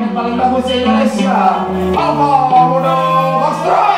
yang paling bagus di Indonesia Alfa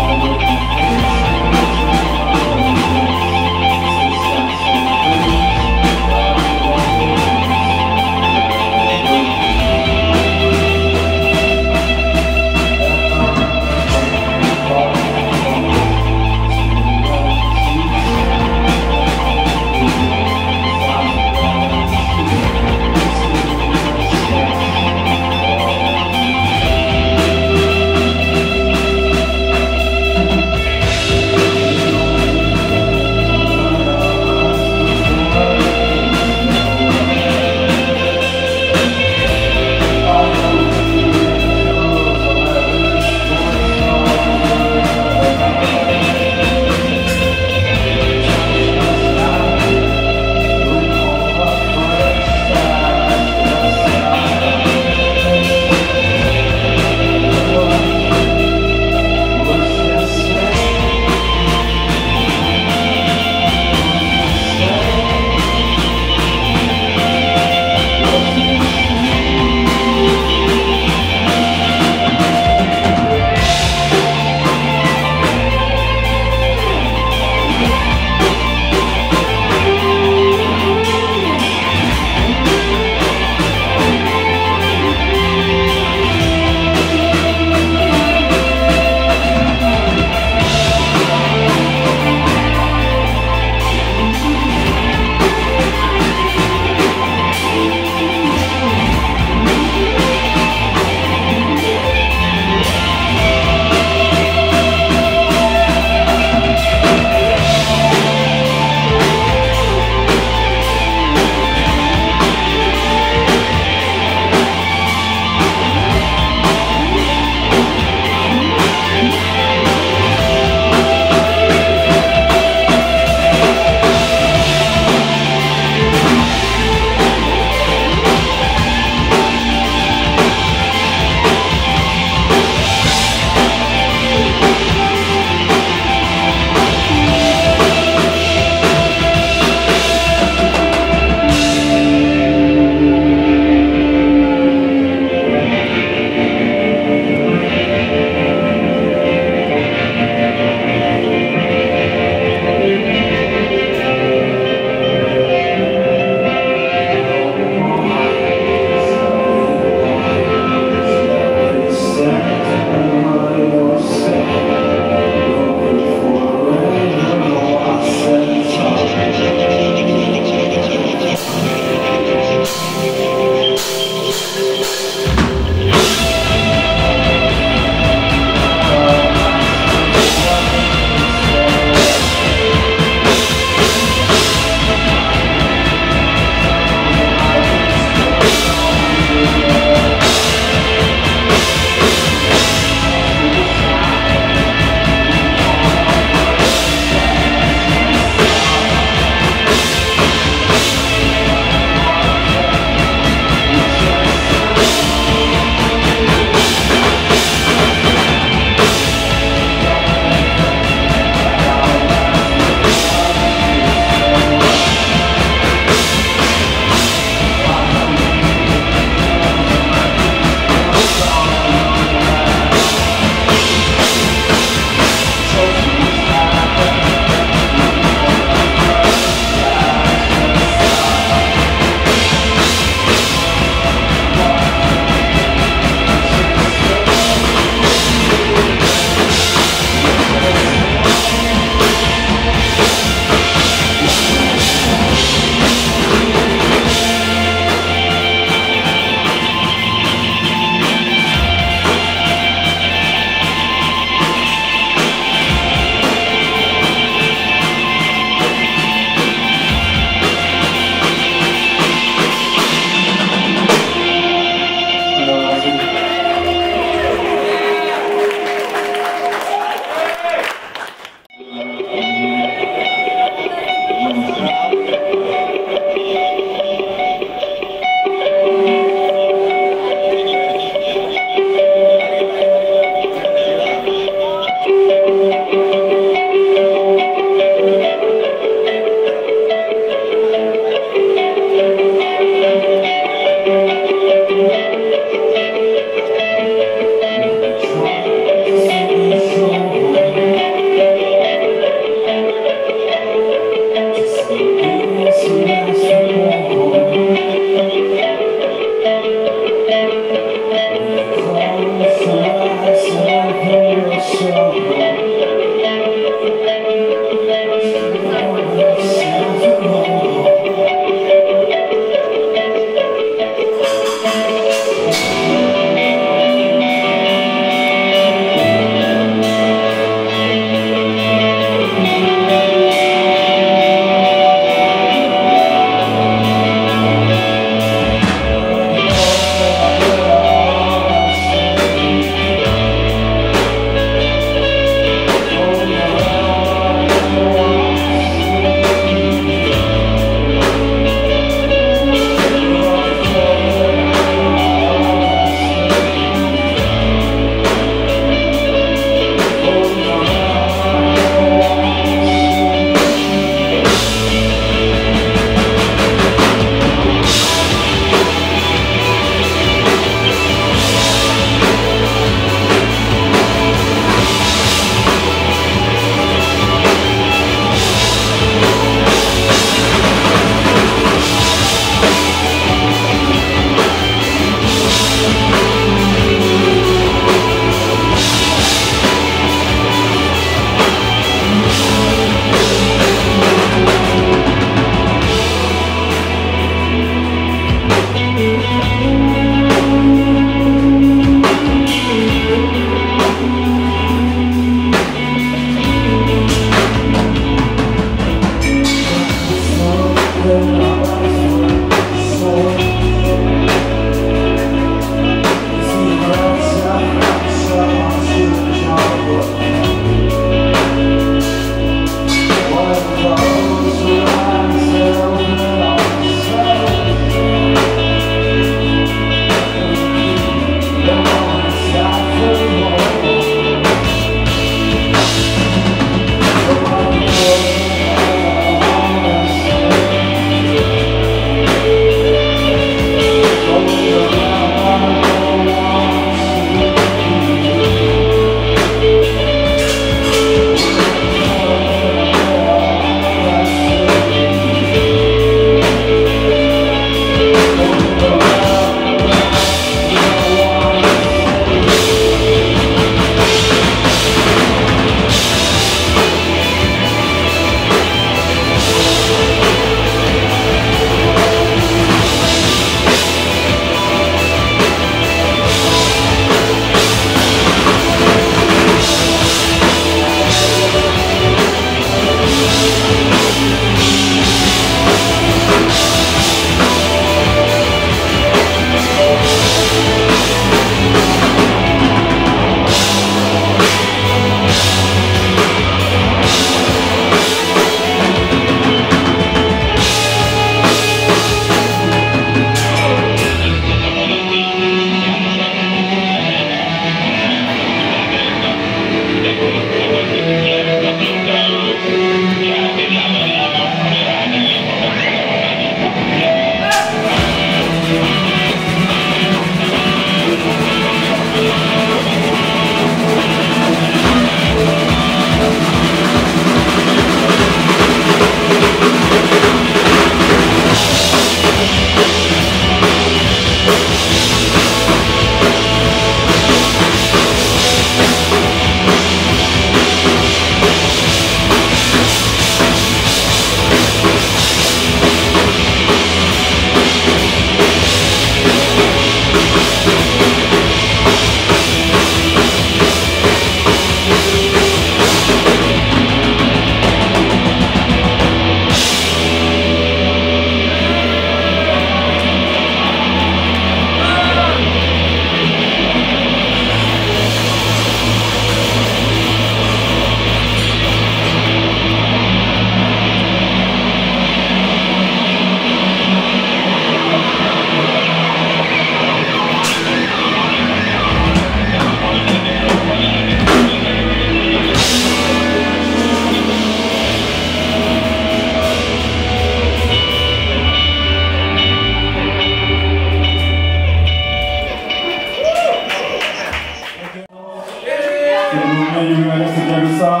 ada Sejak Besar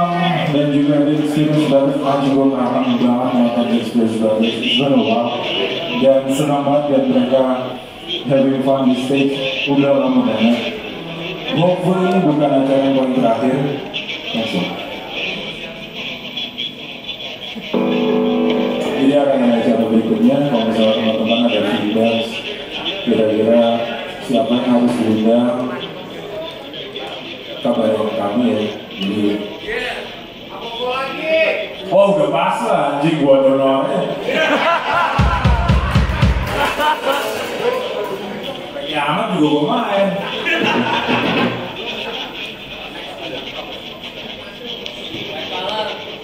dan juga ada Sirus Baris Haji Gota mudah-mudahan akan di Sirus Baris berubah dan senang banget dan mereka having fun di stage. Udah lama banget. Hopefully ini bukan acara yang paling terakhir. Langsung jadi akan ada acara berikutnya. Kalau misalnya teman-teman ada feedback kira-kira siapa yang harus diundang? Kabarin kami ya. Oh udah pas lah anjing gua donornya Kiamat juga gua main.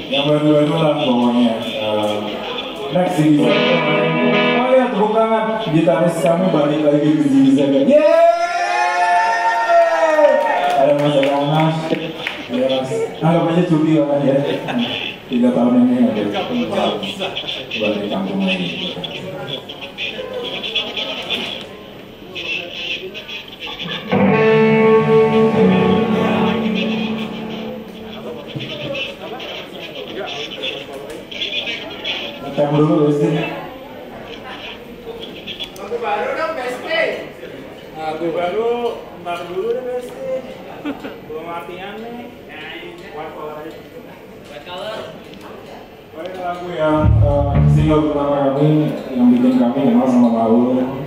Yang baru-baru lah pokoknya uh, Next sih Oh ya tepuk tangan. Gitaris kami balik lagi ke Ziza Yeay Ya Mas. Anggap aja cuti lah ya. Tiga tahun ini ada Balik kampung lagi dulu ya sih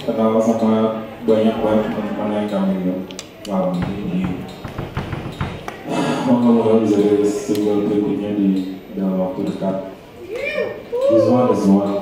kenal sama banyak banget teman-teman yang kami malam ini. Moga-moga bisa rilis single berikutnya di dalam waktu dekat. This one is one